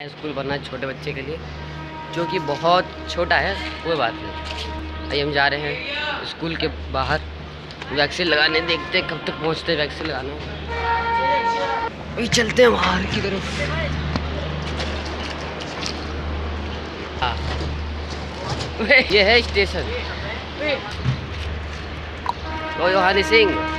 School बनना है छोटे बच्चे के लिए जो कि बहुत छोटा है कोई बात नहीं। अभी हम जा रहे हैं स्कूल के बाहर। वैक्सीन लगाने देखते कब तक पहुँचते वैक्सीन लगाना। अभी चलते हैं बाहर की तरफ़। हाँ। ये है स्टेशन। रोहानी सिंह